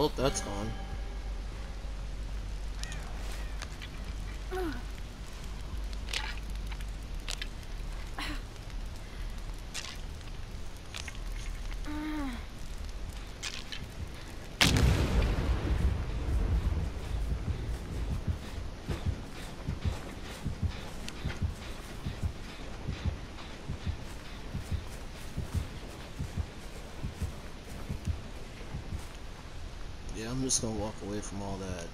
Well, that's gone. Yeah, I'm just gonna walk away from all that.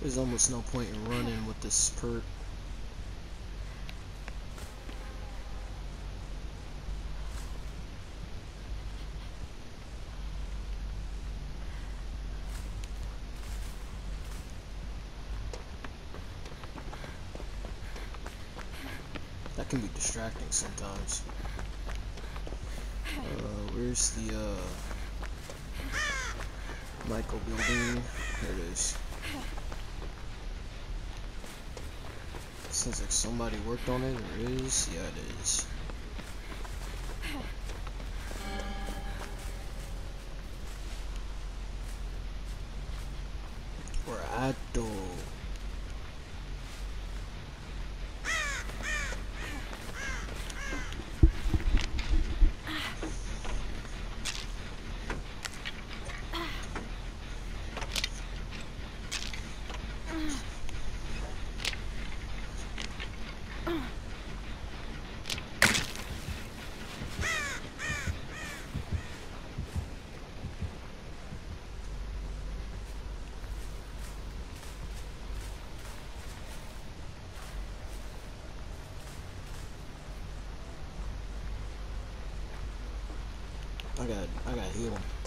There's almost no point in running with this perk. That can be distracting sometimes. Uh, where's the, uh, Michael building? There it is. Sounds like somebody worked on it, or is? Yeah, it is. I got, I got heal.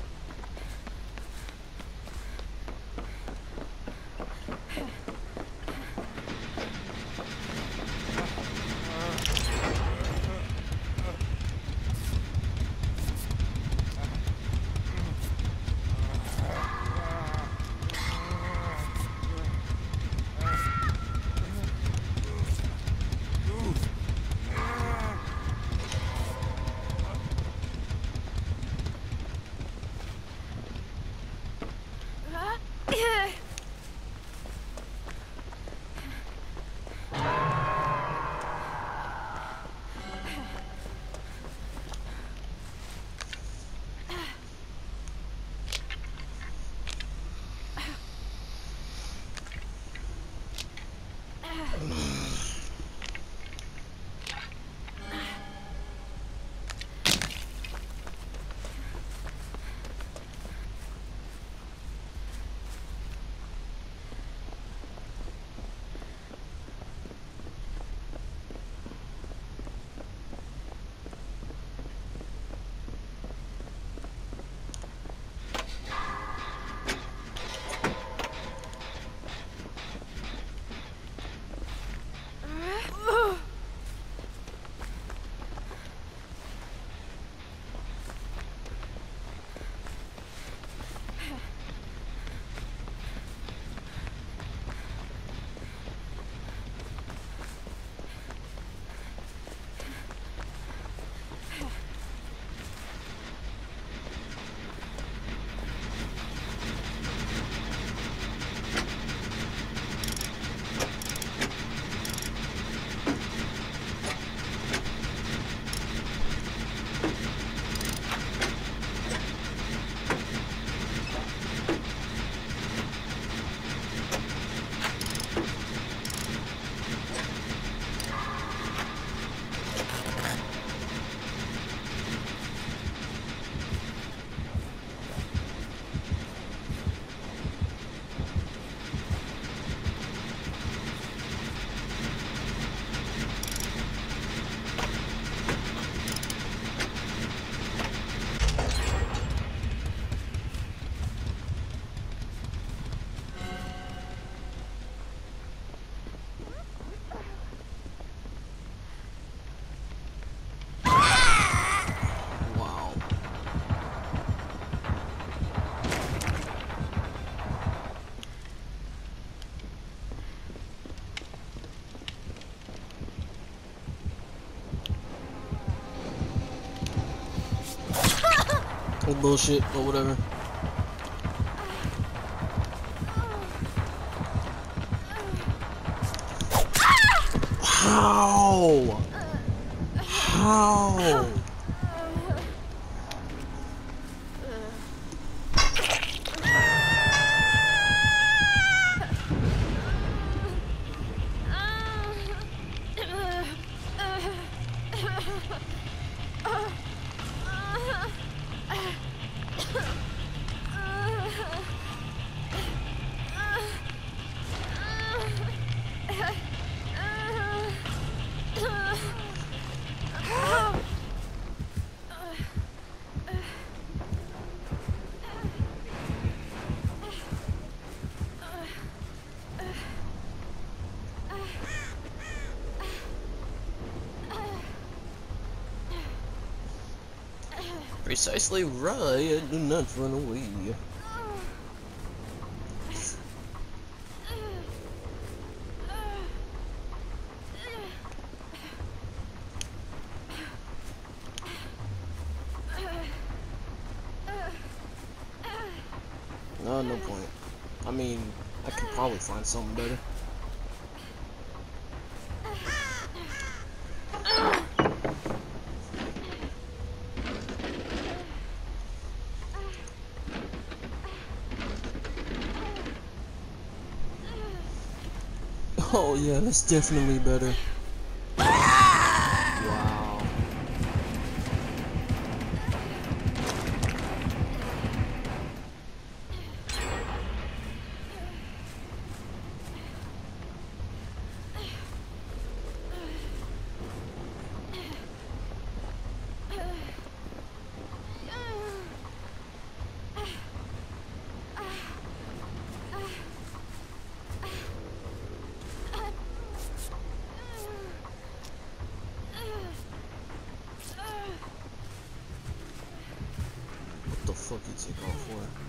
Bullshit or whatever. How? How? Precisely right, do not run away. No, no point. I mean, I could probably find something better. Oh yeah, that's definitely better. You take off for?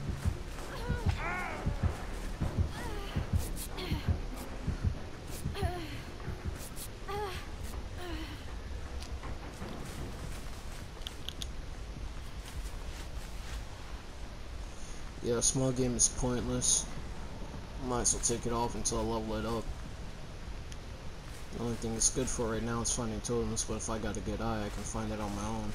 Yeah, small game is pointless. Might as well take it off until I level it up. The only thing it's good for right now is finding totems, but if I got a good eye, I can find it on my own.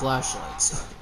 Flashlights.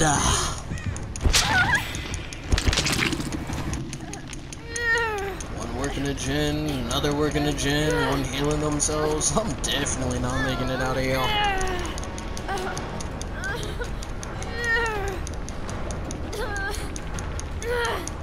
Ah. One working the gin, another working the gin, one healing themselves. I'm definitely not making it out of here.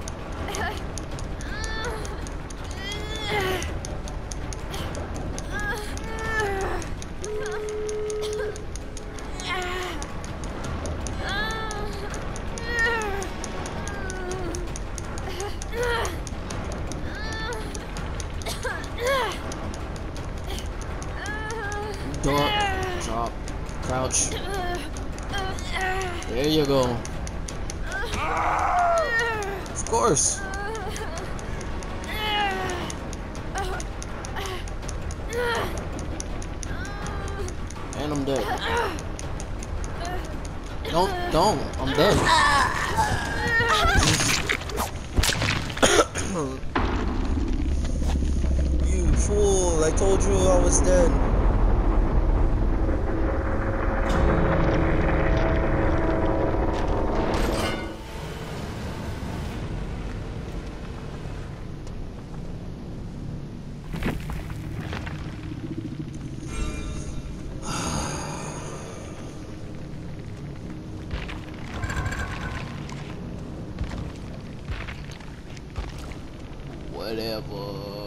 Duck, drop, crouch. There you go. Of course. And I'm dead. Don't, don't. I'm dead. you fool. I told you I was dead. Whatever.